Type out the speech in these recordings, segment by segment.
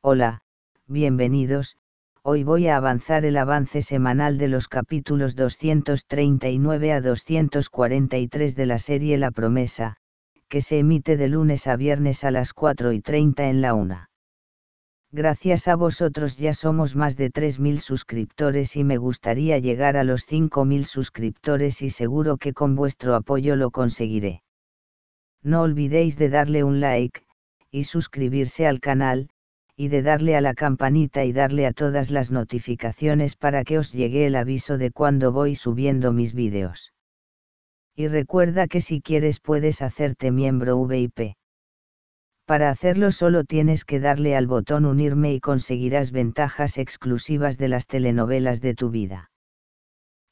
Hola, bienvenidos, hoy voy a avanzar el avance semanal de los capítulos 239 a 243 de la serie La Promesa, que se emite de lunes a viernes a las 4 y 30 en la una. Gracias a vosotros ya somos más de 3.000 suscriptores y me gustaría llegar a los 5.000 suscriptores y seguro que con vuestro apoyo lo conseguiré. No olvidéis de darle un like, y suscribirse al canal, y de darle a la campanita y darle a todas las notificaciones para que os llegue el aviso de cuando voy subiendo mis vídeos. Y recuerda que si quieres puedes hacerte miembro VIP. Para hacerlo solo tienes que darle al botón unirme y conseguirás ventajas exclusivas de las telenovelas de tu vida.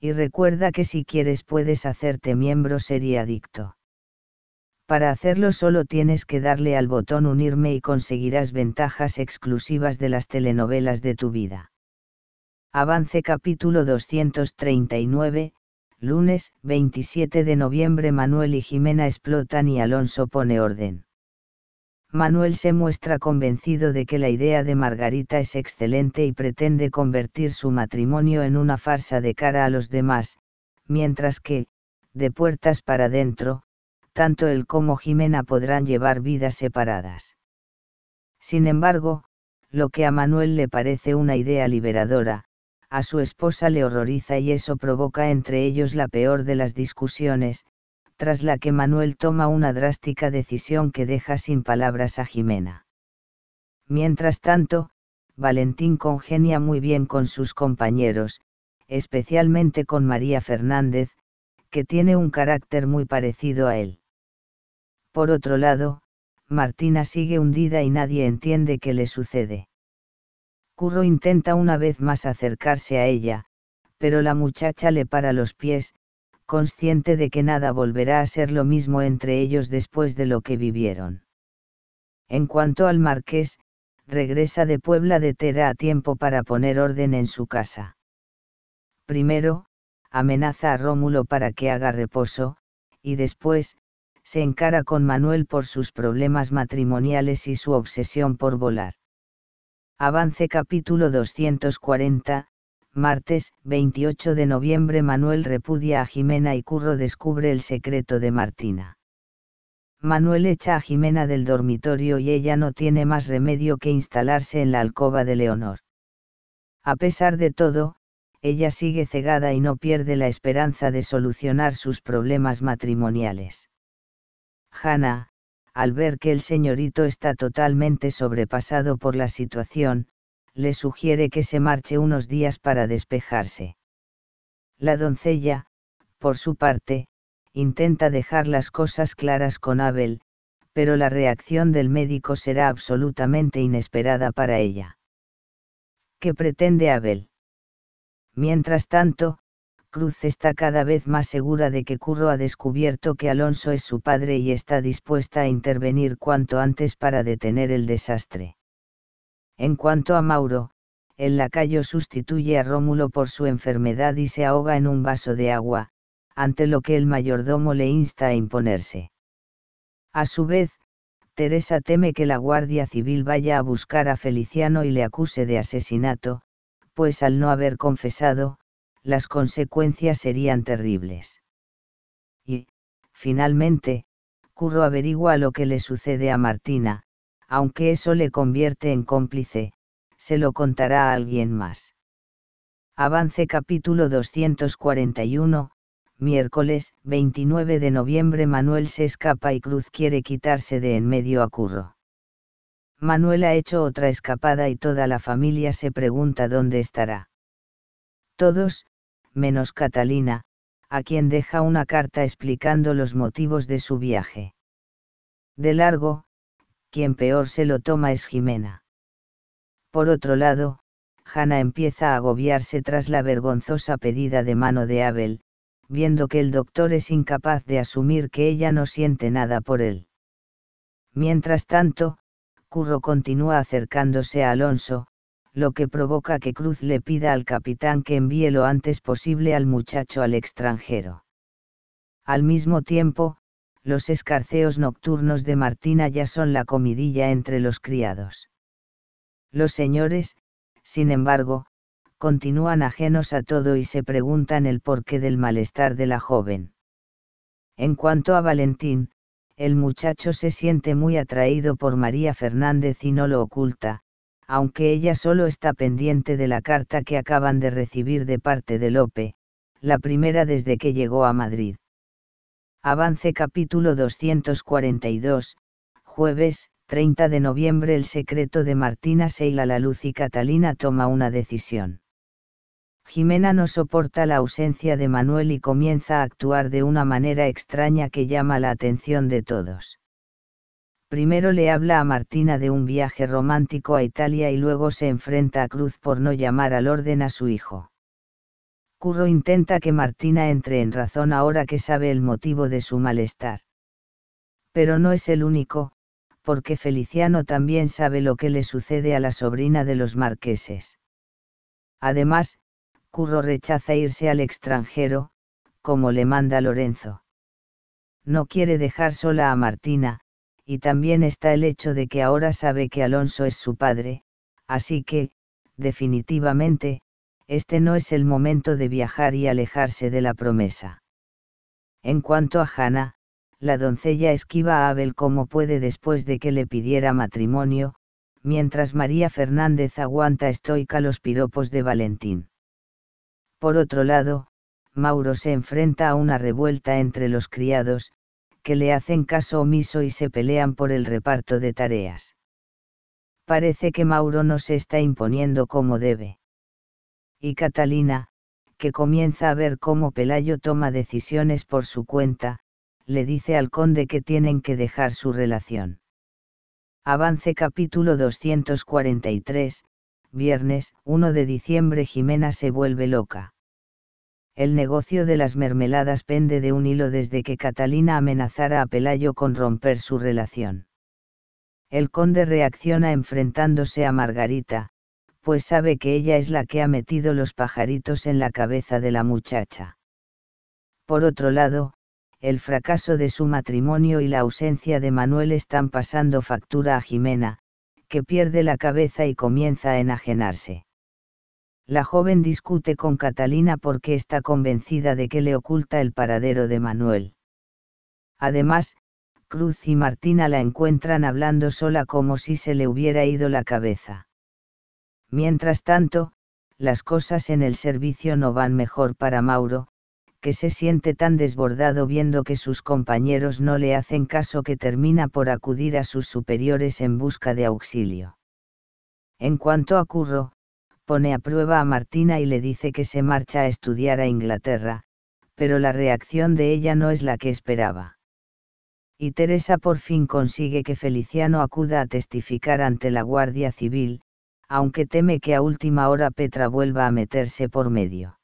Y recuerda que si quieres puedes hacerte miembro sería adicto. Para hacerlo solo tienes que darle al botón unirme y conseguirás ventajas exclusivas de las telenovelas de tu vida. Avance capítulo 239, lunes 27 de noviembre Manuel y Jimena explotan y Alonso pone orden. Manuel se muestra convencido de que la idea de Margarita es excelente y pretende convertir su matrimonio en una farsa de cara a los demás, mientras que, de puertas para dentro, tanto él como Jimena podrán llevar vidas separadas. Sin embargo, lo que a Manuel le parece una idea liberadora, a su esposa le horroriza y eso provoca entre ellos la peor de las discusiones, tras la que Manuel toma una drástica decisión que deja sin palabras a Jimena. Mientras tanto, Valentín congenia muy bien con sus compañeros, especialmente con María Fernández, que tiene un carácter muy parecido a él. Por otro lado, Martina sigue hundida y nadie entiende qué le sucede. Curro intenta una vez más acercarse a ella, pero la muchacha le para los pies, consciente de que nada volverá a ser lo mismo entre ellos después de lo que vivieron. En cuanto al marqués, regresa de Puebla de Tera a tiempo para poner orden en su casa. Primero, amenaza a Rómulo para que haga reposo, y después, se encara con Manuel por sus problemas matrimoniales y su obsesión por volar. Avance capítulo 240, martes, 28 de noviembre Manuel repudia a Jimena y Curro descubre el secreto de Martina. Manuel echa a Jimena del dormitorio y ella no tiene más remedio que instalarse en la alcoba de Leonor. A pesar de todo, ella sigue cegada y no pierde la esperanza de solucionar sus problemas matrimoniales. Hannah, al ver que el señorito está totalmente sobrepasado por la situación, le sugiere que se marche unos días para despejarse. La doncella, por su parte, intenta dejar las cosas claras con Abel, pero la reacción del médico será absolutamente inesperada para ella. ¿Qué pretende Abel? Mientras tanto, Cruz está cada vez más segura de que Curro ha descubierto que Alonso es su padre y está dispuesta a intervenir cuanto antes para detener el desastre. En cuanto a Mauro, el lacayo sustituye a Rómulo por su enfermedad y se ahoga en un vaso de agua, ante lo que el mayordomo le insta a imponerse. A su vez, Teresa teme que la Guardia Civil vaya a buscar a Feliciano y le acuse de asesinato, pues al no haber confesado, las consecuencias serían terribles. Y, finalmente, Curro averigua lo que le sucede a Martina, aunque eso le convierte en cómplice, se lo contará a alguien más. Avance capítulo 241, miércoles 29 de noviembre Manuel se escapa y Cruz quiere quitarse de en medio a Curro. Manuel ha hecho otra escapada y toda la familia se pregunta dónde estará. Todos, menos Catalina, a quien deja una carta explicando los motivos de su viaje. De largo, quien peor se lo toma es Jimena. Por otro lado, Hanna empieza a agobiarse tras la vergonzosa pedida de mano de Abel, viendo que el doctor es incapaz de asumir que ella no siente nada por él. Mientras tanto, Curro continúa acercándose a Alonso, lo que provoca que Cruz le pida al capitán que envíe lo antes posible al muchacho al extranjero. Al mismo tiempo, los escarceos nocturnos de Martina ya son la comidilla entre los criados. Los señores, sin embargo, continúan ajenos a todo y se preguntan el porqué del malestar de la joven. En cuanto a Valentín, el muchacho se siente muy atraído por María Fernández y no lo oculta, aunque ella solo está pendiente de la carta que acaban de recibir de parte de Lope, la primera desde que llegó a Madrid. Avance capítulo 242, jueves, 30 de noviembre El secreto de Martina Seila La Luz y Catalina toma una decisión. Jimena no soporta la ausencia de Manuel y comienza a actuar de una manera extraña que llama la atención de todos. Primero le habla a Martina de un viaje romántico a Italia y luego se enfrenta a Cruz por no llamar al orden a su hijo. Curro intenta que Martina entre en razón ahora que sabe el motivo de su malestar. Pero no es el único, porque Feliciano también sabe lo que le sucede a la sobrina de los marqueses. Además, Curro rechaza irse al extranjero, como le manda Lorenzo. No quiere dejar sola a Martina, y también está el hecho de que ahora sabe que Alonso es su padre, así que, definitivamente, este no es el momento de viajar y alejarse de la promesa. En cuanto a Hannah, la doncella esquiva a Abel como puede después de que le pidiera matrimonio, mientras María Fernández aguanta estoica los piropos de Valentín. Por otro lado, Mauro se enfrenta a una revuelta entre los criados, que le hacen caso omiso y se pelean por el reparto de tareas. Parece que Mauro no se está imponiendo como debe. Y Catalina, que comienza a ver cómo Pelayo toma decisiones por su cuenta, le dice al conde que tienen que dejar su relación. Avance capítulo 243, viernes 1 de diciembre Jimena se vuelve loca. El negocio de las mermeladas pende de un hilo desde que Catalina amenazara a Pelayo con romper su relación. El conde reacciona enfrentándose a Margarita, pues sabe que ella es la que ha metido los pajaritos en la cabeza de la muchacha. Por otro lado, el fracaso de su matrimonio y la ausencia de Manuel están pasando factura a Jimena, que pierde la cabeza y comienza a enajenarse. La joven discute con Catalina porque está convencida de que le oculta el paradero de Manuel. Además, Cruz y Martina la encuentran hablando sola como si se le hubiera ido la cabeza. Mientras tanto, las cosas en el servicio no van mejor para Mauro, que se siente tan desbordado viendo que sus compañeros no le hacen caso que termina por acudir a sus superiores en busca de auxilio. En cuanto a Curro, pone a prueba a Martina y le dice que se marcha a estudiar a Inglaterra, pero la reacción de ella no es la que esperaba. Y Teresa por fin consigue que Feliciano acuda a testificar ante la Guardia Civil, aunque teme que a última hora Petra vuelva a meterse por medio.